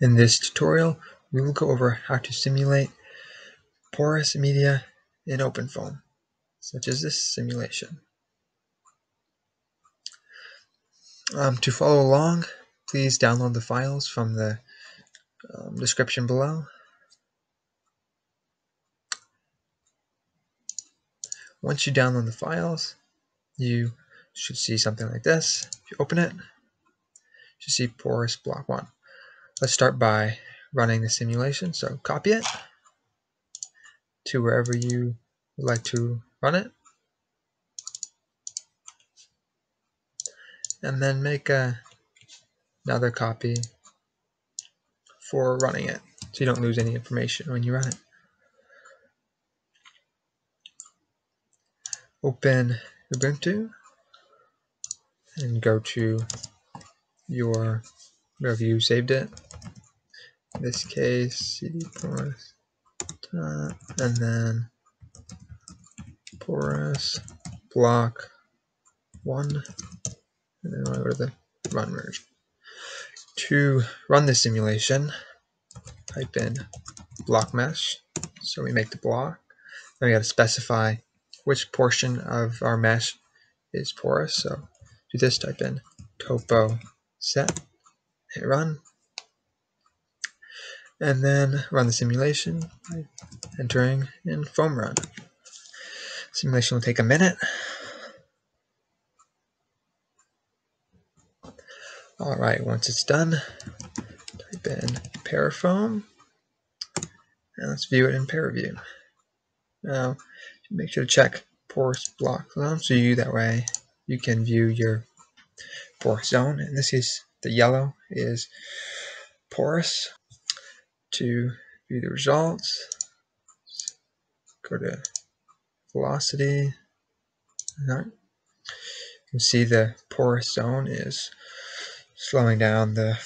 In this tutorial, we will go over how to simulate porous media in OpenFOAM, such as this simulation. Um, to follow along, please download the files from the um, description below. Once you download the files, you should see something like this. If you open it, you should see porous block 1. Let's start by running the simulation. So copy it to wherever you would like to run it. And then make a, another copy for running it so you don't lose any information when you run it. Open Ubuntu and go to your wherever you saved it in this case cd porous and then porous block one and then I'll go to the run merge To run the simulation, type in block mesh. So we make the block. Then we got to specify which portion of our mesh is porous. So do this, type in topo set, hit run, and then run the simulation by entering in foam run. Simulation will take a minute. Alright, once it's done, type in parafoam, and let's view it in ParaView. Now, make sure to check porous block zone, so you that way you can view your porous zone. In this case, the yellow is porous, to view the results. Go to velocity. You can see the porous zone is slowing down the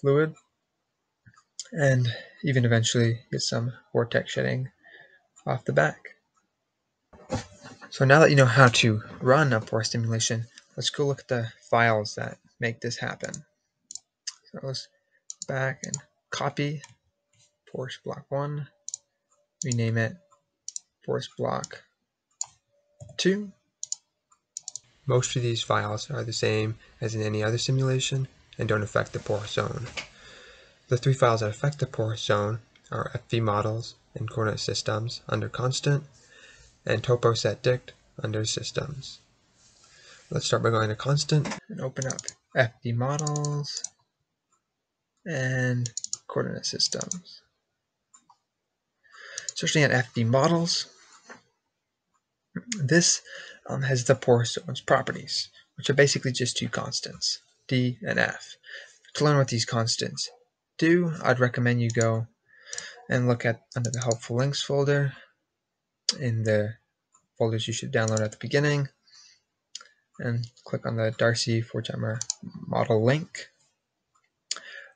fluid and even eventually get some vortex shedding off the back. So now that you know how to run a porous simulation, let's go look at the files that make this happen. So let's back and copy porous block 1, rename it porous block 2. Most of these files are the same as in any other simulation and don't affect the porous zone. The three files that affect the porous zone are FV models and coordinate systems under constant and topo set dict under systems. Let's start by going to constant and open up FV models and coordinate systems. Searching at FV models, this um, has the zone's properties, which are basically just two constants, D and F. To learn what these constants do, I'd recommend you go and look at under the helpful links folder in the folders you should download at the beginning and click on the Darcy Forchheimer model link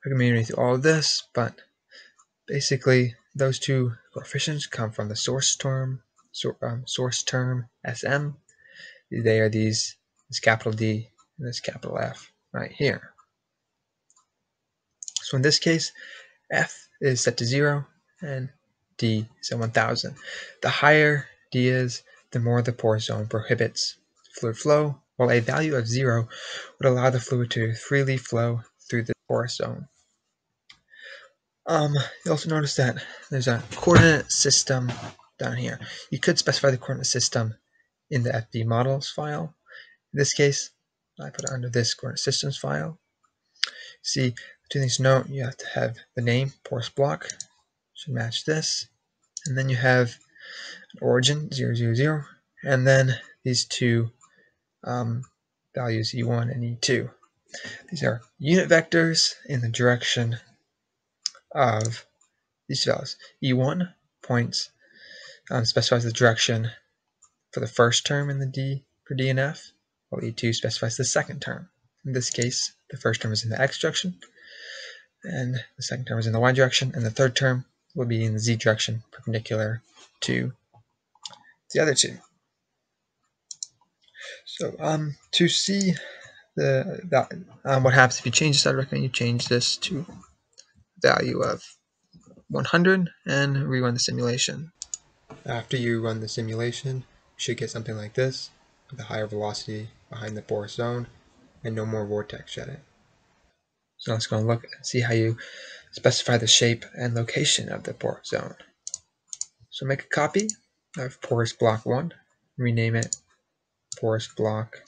recommend reading through all of this, but basically those two coefficients come from the source term, um, source term Sm. They are these this capital D and this capital F right here. So in this case, F is set to zero and D is at 1000. The higher D is, the more the pore zone prohibits fluid flow, while a value of zero would allow the fluid to freely flow through zone. Um, you also notice that there's a coordinate system down here. You could specify the coordinate system in the FV models file. In this case, I put it under this coordinate systems file. See, two things to note, you have to have the name, porous block, should match this. And then you have an origin, 0, 0, 0, and then these two um, values, E1 and E2. These are unit vectors in the direction of these values. E1 points um, specifies the direction for the first term in the D for D and F, while E2 specifies the second term. In this case, the first term is in the x direction, and the second term is in the y direction, and the third term will be in the z direction perpendicular to the other two. So um, to see the that um, what happens if you change this, I recommend you change this to value of 100 and rerun the simulation. After you run the simulation, you should get something like this with a higher velocity behind the porous zone and no more vortex shedding. So let's go and look and see how you specify the shape and location of the porous zone. So make a copy of porous block 1, rename it porous block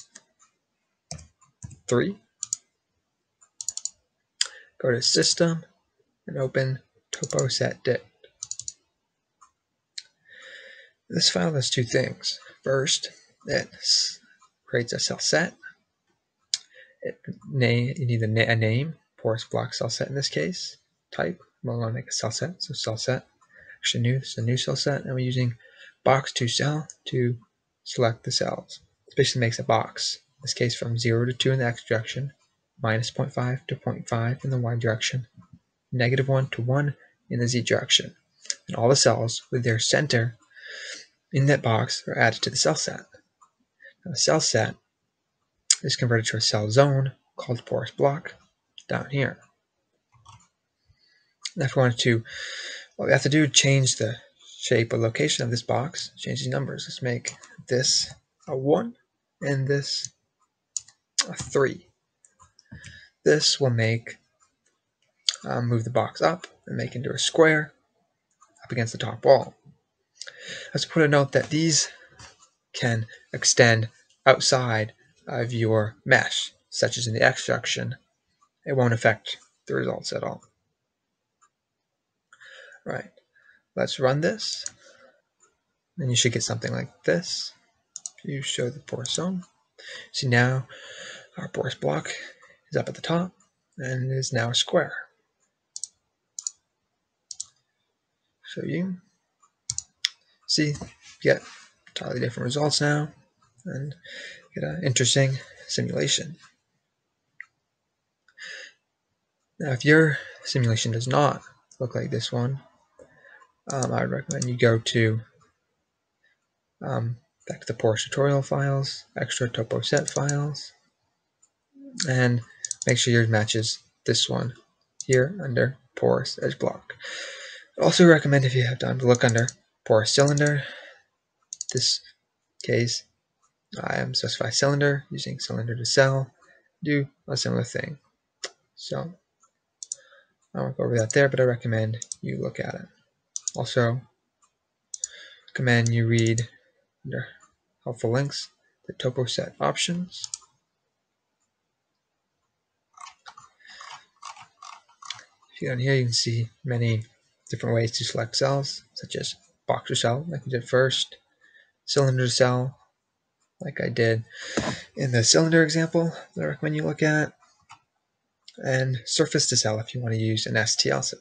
3. Go to System and open toposet This file does two things. First, it creates a cell set. It name, you need a, na a name, porous block cell set in this case. Type, we want to make a cell set, so cell set. Actually, new, it's a new cell set, and we're using box to cell to select the cells. This basically makes a box. This case, from 0 to 2 in the x direction, minus 0.5 to 0.5 in the y direction, negative 1 to 1 in the z direction. And all the cells with their center in that box are added to the cell set. Now the cell set is converted to a cell zone called porous block down here. Now if we wanted to, what we have to do change the shape or location of this box, change these numbers. Let's make this a 1 and this 3. This will make, um, move the box up and make into a square up against the top wall. Let's put a note that these can extend outside of your mesh, such as in the X direction. It won't affect the results at all. Right, let's run this. And you should get something like this. You show the porous zone. See now our porous block is up at the top and is now a square. Show you see, get entirely different results now and get an interesting simulation. Now, if your simulation does not look like this one, um, I would recommend you go to um, back to the Porous tutorial files, extra topo set files, and make sure yours matches this one here under porous edge block. I also recommend if you have time to look under porous cylinder. This case, I am specify cylinder using cylinder to cell. Do a similar thing. So I won't go over that there, but I recommend you look at it. Also, recommend you read under helpful links the topo set options. You down here, you can see many different ways to select cells, such as boxer cell like we did first, cylinder cell like I did in the cylinder example that I recommend you look at, and surface to cell if you want to use an STL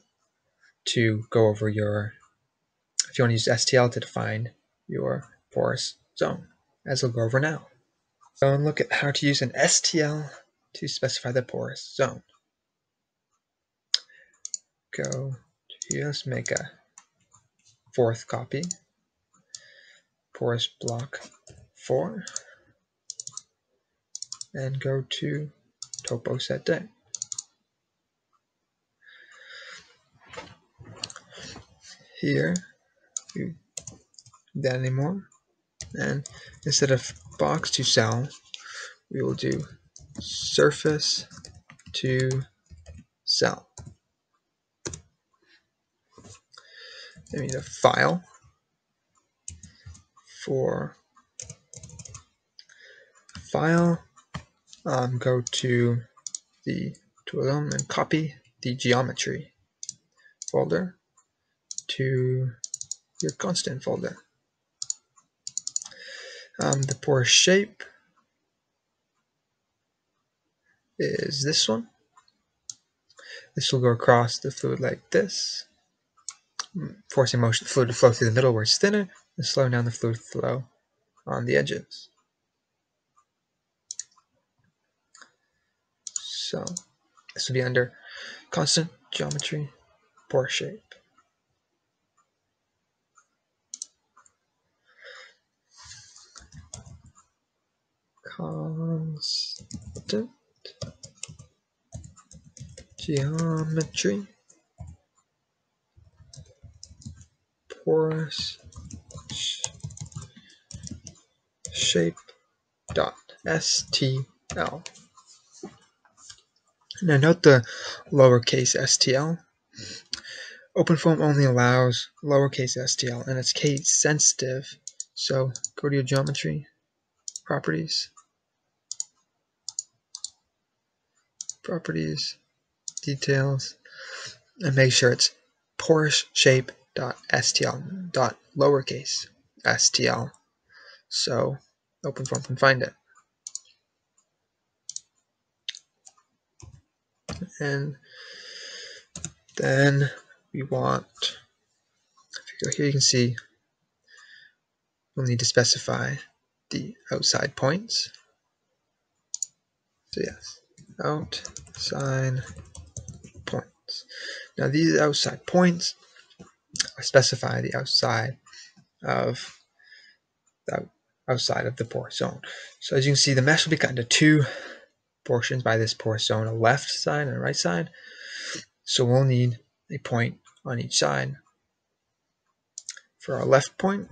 to go over your, if you want to use STL to define your porous zone, as we'll go over now. So and look at how to use an STL to specify the porous zone. Go let's make a fourth copy, porous block 4, and go to topo set day. Here, you that anymore, and instead of box to cell, we will do surface to cell. I need a file for file. Um, go to the tool and copy the geometry folder to your constant folder. Um, the porous shape is this one. This will go across the fluid like this forcing motion fluid to flow through the middle where it's thinner and slowing down the fluid flow on the edges. So this would be under constant geometry pore shape. Constant geometry porous shape dot stl. Now note the lowercase stl. OpenFOAM only allows lowercase stl and it's case sensitive. So go to your geometry properties, properties, details, and make sure it's porous shape dot stl dot lowercase stl so OpenFOAM can find it. And then we want, if you go here, you can see we'll need to specify the outside points. So yes, outside points. Now these outside points specify the outside of the outside of the porous zone. So as you can see, the mesh will be cut into two portions by this porous zone, a left side and a right side. So we'll need a point on each side. For our left point,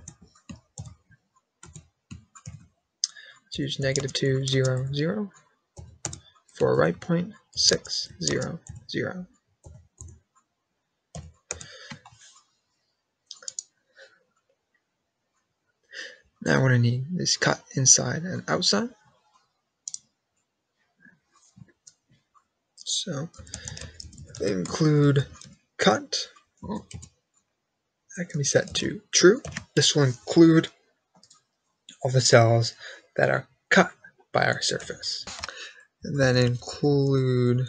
let's use negative 2, 0, 0. For a right point, 6, 0, 0. Now going to need this cut inside and outside. So include cut. That can be set to true. This will include all the cells that are cut by our surface. And then include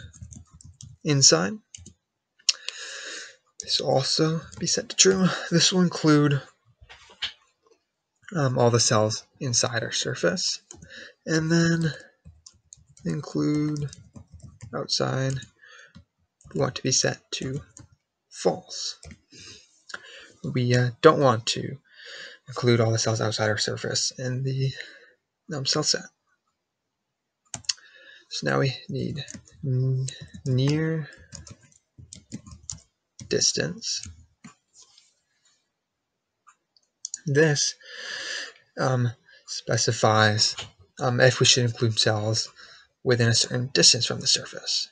inside. This will also be set to true. This will include um, all the cells inside our surface. And then include outside, we want to be set to false. We uh, don't want to include all the cells outside our surface in the um, cell set. So now we need near distance This um, specifies um, if we should include cells within a certain distance from the surface.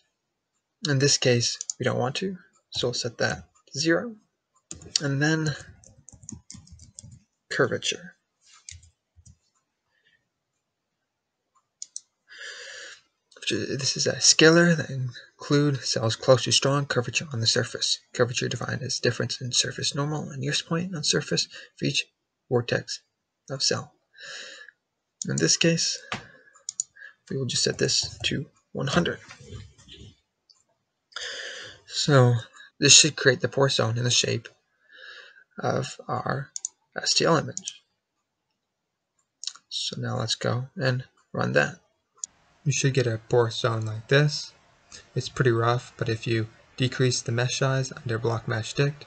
In this case, we don't want to, so we'll set that to 0. And then curvature. This is a scalar that include cells close to strong curvature on the surface. Curvature defined as difference in surface normal and nearest point on surface for each vertex of cell. In this case, we will just set this to 100. So this should create the pore zone in the shape of our STL image. So now let's go and run that. You should get a pore zone like this. It's pretty rough, but if you decrease the mesh size under block mesh dict,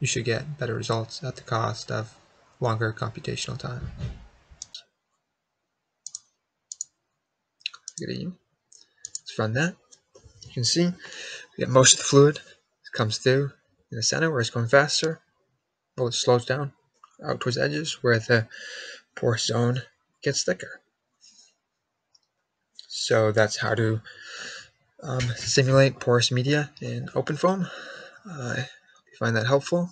you should get better results at the cost of longer computational time. Let's run that. You can see we get most of the fluid comes through in the center where it's going faster. Well, it slows down out towards the edges where the porous zone gets thicker. So that's how to um, simulate porous media in OpenFOAM. I uh, hope you find that helpful.